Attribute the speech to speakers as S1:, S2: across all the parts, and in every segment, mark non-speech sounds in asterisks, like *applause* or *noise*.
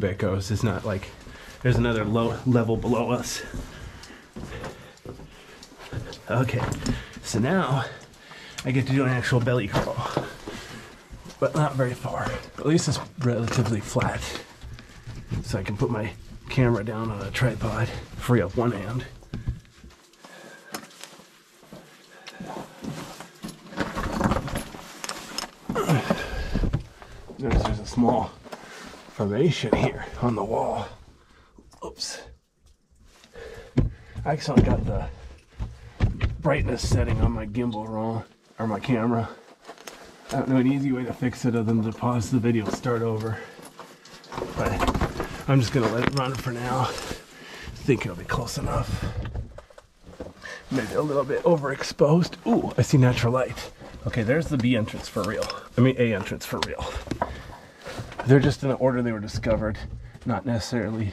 S1: tube goes. It's not like there's another low level below us. Okay, so now I get to do an actual belly crawl, but not very far. At least it's relatively flat, so I can put my camera down on a tripod, free up one hand. Notice there's a small formation here on the wall. Oops. I actually got the brightness setting on my gimbal wrong, or my camera. I don't know an easy way to fix it other than to pause the video start over. But I'm just gonna let it run for now. Think it'll be close enough. Maybe a little bit overexposed. Ooh, I see natural light. Okay, there's the B entrance for real. I mean, A entrance for real. They're just in the order they were discovered, not necessarily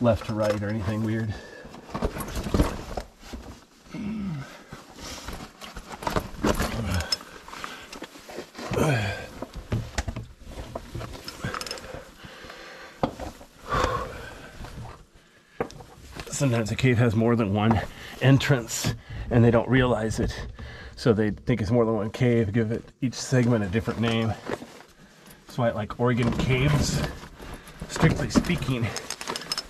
S1: left to right or anything weird. Sometimes a cave has more than one entrance and they don't realize it. So they think it's more than one cave, give it each segment a different name. That's why I like Oregon caves. Strictly speaking,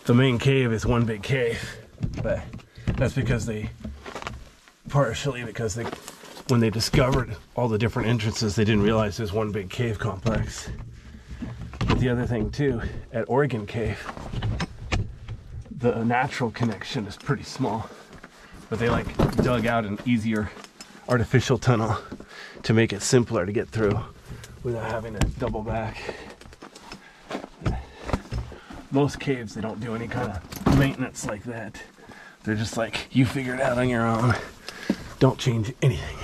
S1: the main cave is one big cave. But that's because they, partially because they, when they discovered all the different entrances, they didn't realize there's one big cave complex. But the other thing too, at Oregon Cave, the natural connection is pretty small. But they like dug out an easier artificial tunnel to make it simpler to get through without having to double back. Most caves, they don't do any kind of maintenance like that. They're just like, you figure it out on your own. Don't change anything.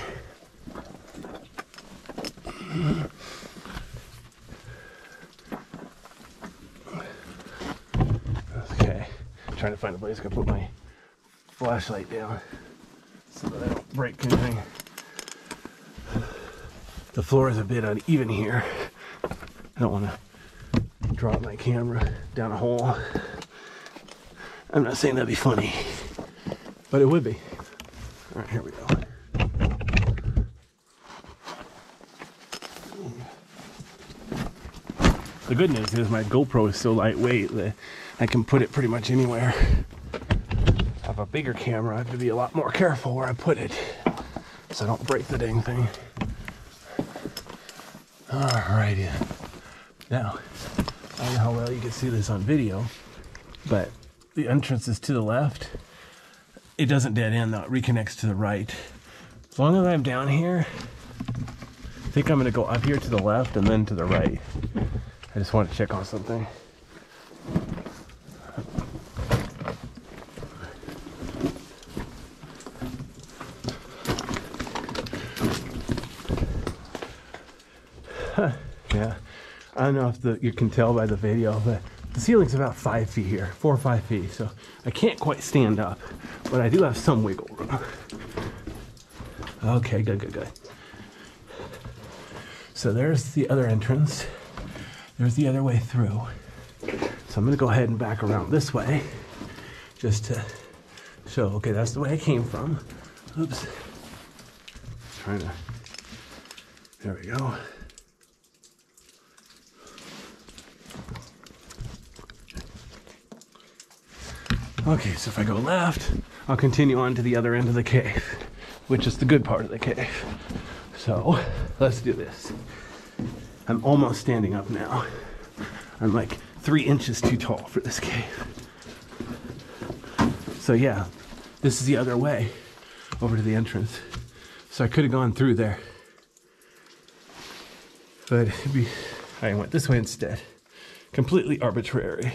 S1: Okay, trying to find a place I put my flashlight down so that I don't break anything. The floor is a bit uneven here. I don't want to drop my camera down a hole. I'm not saying that'd be funny, but it would be. All right, here we go. The good news is my GoPro is so lightweight that I can put it pretty much anywhere. I have a bigger camera, I have to be a lot more careful where I put it so I don't break the dang thing. Alrighty. Now, I don't know how well you can see this on video, but the entrance is to the left. It doesn't dead end though, it reconnects to the right. As long as I'm down here, I think I'm gonna go up here to the left and then to the right. I just want to check on something. *laughs* yeah, I don't know if the, you can tell by the video, but the ceiling's about five feet here, four or five feet. So I can't quite stand up, but I do have some wiggle room. Okay, good, good, good. So there's the other entrance. There's the other way through. So I'm gonna go ahead and back around this way just to show, okay, that's the way I came from. Oops. Trying to, there we go. Okay, so if I go left, I'll continue on to the other end of the cave, which is the good part of the cave. So let's do this. I'm almost standing up now. I'm like three inches too tall for this cave. So yeah, this is the other way over to the entrance. So I could have gone through there. But be, I went this way instead. Completely arbitrary.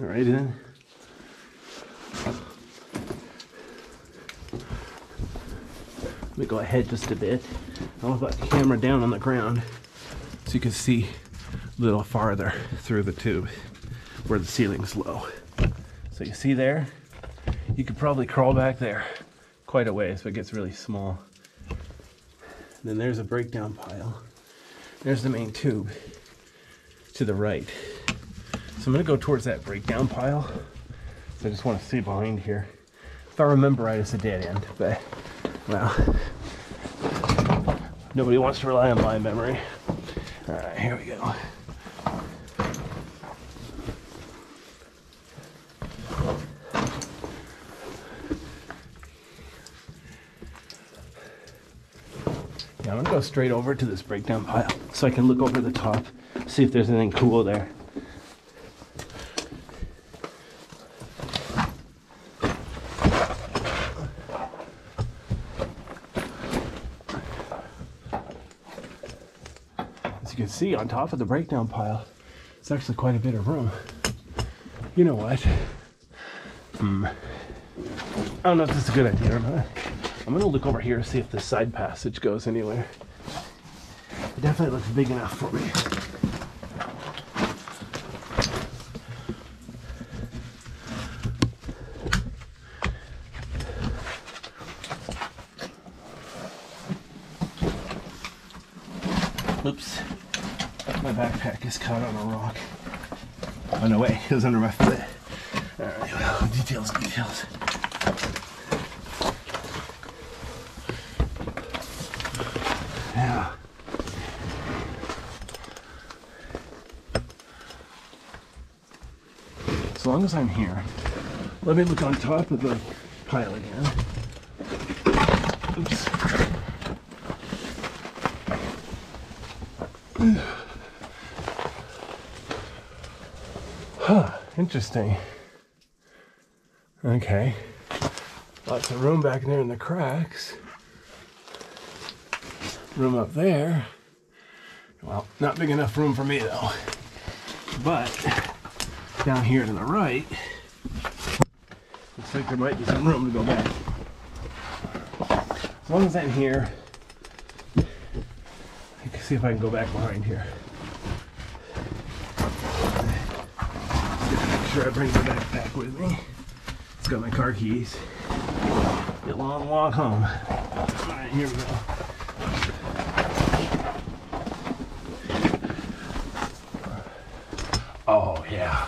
S1: All right then. Let me go ahead just a bit. I'll put the camera down on the ground so you can see a little farther through the tube where the ceiling's low. So you see there? You could probably crawl back there quite a ways, but it gets really small. then there's a breakdown pile. There's the main tube to the right. So I'm gonna go towards that breakdown pile. So I just want to see behind here. If I remember right, it's a dead end, but well, nobody wants to rely on my memory. All right, here we go. Yeah, I'm gonna go straight over to this breakdown pile so I can look over the top, see if there's anything cool there. Can see on top of the breakdown pile, it's actually quite a bit of room. You know what? Hmm. I don't know if this is a good idea or not. I'm gonna look over here to see if this side passage goes anywhere. It definitely looks big enough for me. Oops. My backpack is caught on a rock. Oh no way, it was under my foot. Alright, well, details, details. Yeah. As long as I'm here, let me look on top of the pile again. Oops. Huh, interesting. Okay. Lots of room back in there in the cracks. Room up there. Well, not big enough room for me though. But down here to the right, looks like there might be some room to go back. As long as I'm here, I can see if I can go back behind here. Make sure I bring my backpack with me. It's got my car keys. A long walk home. All right, here we go. Oh yeah.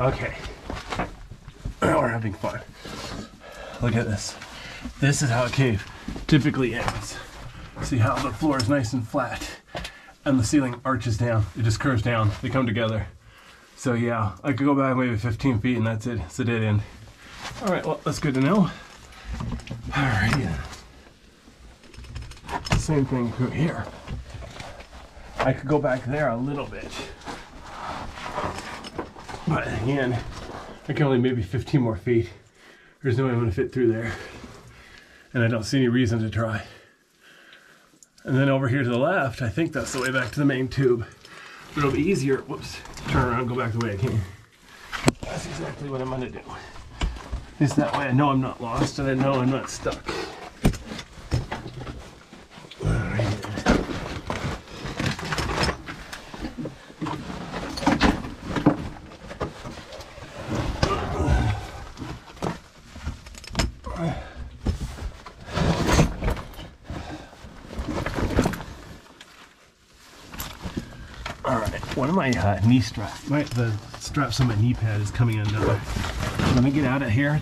S1: Okay. *clears throat* We're having fun. Look at this. This is how a cave typically ends. See how the floor is nice and flat and the ceiling arches down. It just curves down. They come together. So yeah, I could go back maybe 15 feet and that's it. It's a dead end. All right, well, that's good to know. All right. Same thing through here. I could go back there a little bit. But again, I can only maybe 15 more feet. There's no way I'm gonna fit through there. And I don't see any reason to try. And then over here to the left, I think that's the way back to the main tube. It'll be easier, whoops, turn around, go back the way I came. That's exactly what I'm gonna do. At least that way I know I'm not lost and I know I'm not stuck. Alright. All right, one of my uh, knee straps, my, the straps on my knee pad is coming undone. Let me get out of here.